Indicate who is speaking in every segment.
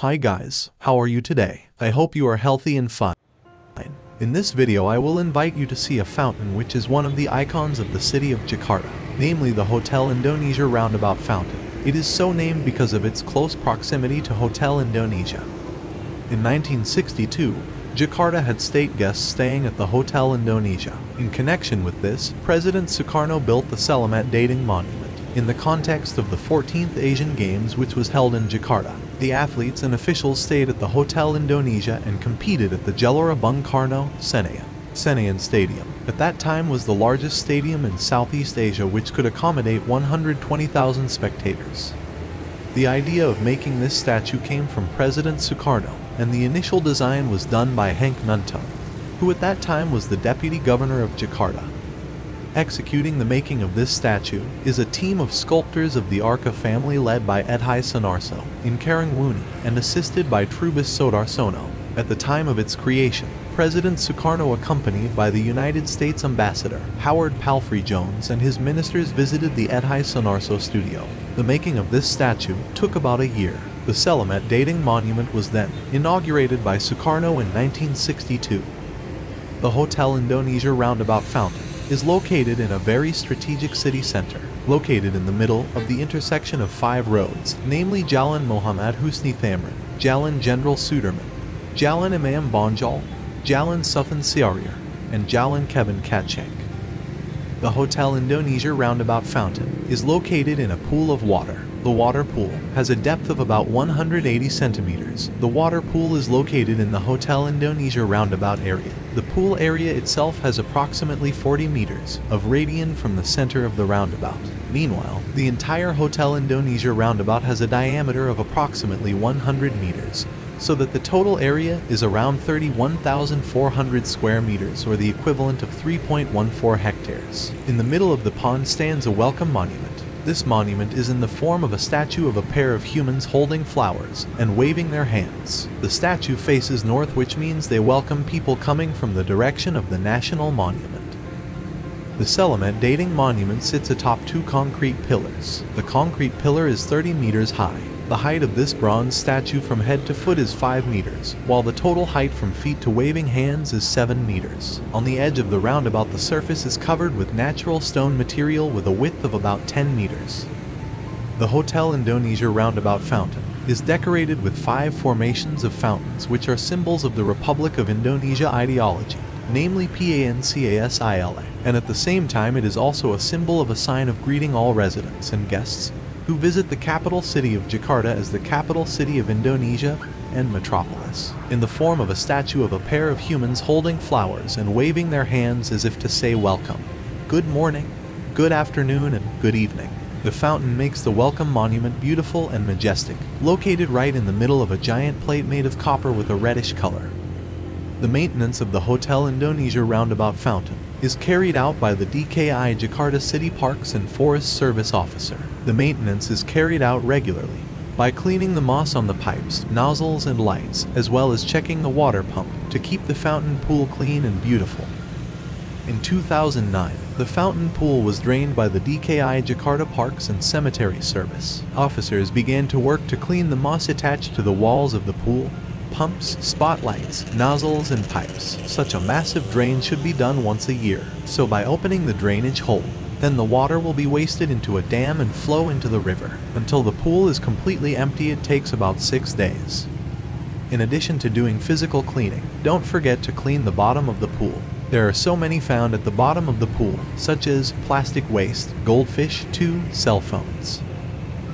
Speaker 1: Hi guys, how are you today? I hope you are healthy and fine. In this video I will invite you to see a fountain which is one of the icons of the city of Jakarta, namely the Hotel Indonesia Roundabout Fountain. It is so named because of its close proximity to Hotel Indonesia. In 1962, Jakarta had state guests staying at the Hotel Indonesia. In connection with this, President Sukarno built the Selamat Datang Monument in the context of the 14th Asian Games which was held in Jakarta. The athletes and officials stayed at the Hotel Indonesia and competed at the Gelora Bung Karno Senayan. Senayan Stadium. At that time was the largest stadium in Southeast Asia which could accommodate 120,000 spectators. The idea of making this statue came from President Sukarno, and the initial design was done by Henk Ngantung, who at that time was the deputy governor of Jakarta. Executing the making of this statue is a team of sculptors of the Arca family led by Edhi Sunarso in Karangwuni and assisted by Trubus Soedarsono. At the time of its creation, President Sukarno accompanied by the United States Ambassador Howard Palfrey Jones and his ministers visited the Edhi Sunarso studio. The making of this statue took about a year. The Selamat Datang monument was then inaugurated by Sukarno in 1962. The Hotel Indonesia Roundabout Fountain is located in a very strategic city center, located in the middle of the intersection of five roads, namely Jalan Muhammad Husni Thamrin, Jalan General Sudirman, Jalan Imam Bonjol, Jalan Sutan Syahrir, and Jalan Kebon Kacang. The Hotel Indonesia Roundabout Fountain is located in a pool of water. The water pool has a depth of about 180 centimeters. The water pool is located in the Hotel Indonesia Roundabout area. The pool area itself has approximately 40 meters of radian from the center of the roundabout. Meanwhile, the entire Hotel Indonesia roundabout has a diameter of approximately 100 meters, so that the total area is around 31,400 square meters or the equivalent of 3.14 hectares. In the middle of the pond stands a welcome monument. This monument is in the form of a statue of a pair of humans holding flowers and waving their hands. The statue faces north which means they welcome people coming from the direction of the national monument. The Selamat Datang monument sits atop two concrete pillars. The concrete pillar is 30 meters high. The height of this bronze statue from head to foot is 5 meters, while the total height from feet to waving hands is 7 meters. On the edge of the roundabout the surface is covered with natural stone material with a width of about 10 meters. The Hotel Indonesia Roundabout Fountain is decorated with five formations of fountains which are symbols of the Republic of Indonesia ideology, namely PANCASILA, and at the same time it is also a symbol of a sign of greeting all residents and guests who visit the capital city of Jakarta as the capital city of Indonesia and metropolis, in the form of a statue of a pair of humans holding flowers and waving their hands as if to say welcome, good morning, good afternoon, and good evening. The fountain makes the welcome monument beautiful and majestic, located right in the middle of a giant plate made of copper with a reddish color. The maintenance of the Hotel Indonesia Roundabout Fountain is carried out by the DKI Jakarta City Parks and Forest Service Officer. The maintenance is carried out regularly by cleaning the moss on the pipes, nozzles, and lights, as well as checking the water pump to keep the fountain pool clean and beautiful. In 2009, the fountain pool was drained by the DKI Jakarta Parks and Cemetery Service. Officers began to work to clean the moss attached to the walls of the pool pumps, spotlights, nozzles, and pipes. Such a massive drain should be done once a year, so by opening the drainage hole, then the water will be wasted into a dam and flow into the river. Until the pool is completely empty it takes about 6 days. In addition to doing physical cleaning, don't forget to clean the bottom of the pool. There are so many found at the bottom of the pool, such as plastic waste, goldfish, two cell phones.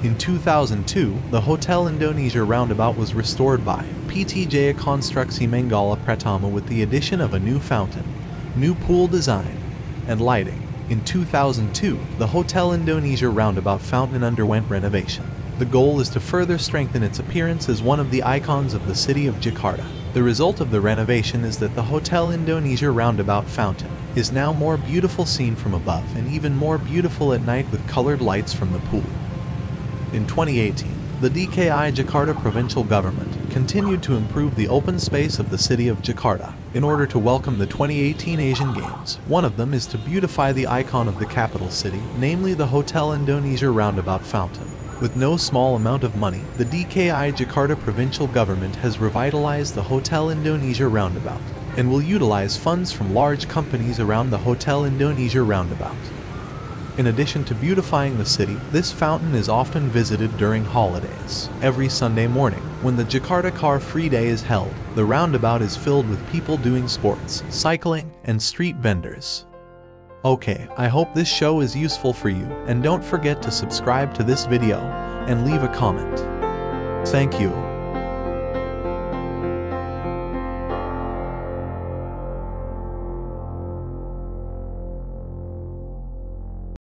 Speaker 1: In 2002, the Hotel Indonesia roundabout was restored by PT Jaya Konstruksi Pratama with the addition of a new fountain, new pool design, and lighting. In 2002, the Hotel Indonesia roundabout fountain underwent renovation. The goal is to further strengthen its appearance as one of the icons of the city of Jakarta. The result of the renovation is that the Hotel Indonesia roundabout fountain is now more beautiful seen from above and even more beautiful at night with colored lights from the pool. In 2018, the DKI Jakarta provincial government continued to improve the open space of the city of Jakarta in order to welcome the 2018 Asian Games. One of them is to beautify the icon of the capital city, namely the Hotel Indonesia Roundabout Fountain. With no small amount of money, the DKI Jakarta provincial government has revitalized the Hotel Indonesia roundabout and will utilize funds from large companies around the Hotel Indonesia roundabout. In addition to beautifying the city, this fountain is often visited during holidays. Every Sunday morning, when the Jakarta Car Free Day is held, the roundabout is filled with people doing sports, cycling, and street vendors. Okay, I hope this show is useful for you, and don't forget to subscribe to this video and leave a comment. Thank you.